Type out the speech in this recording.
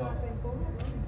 Tá, tá Legal.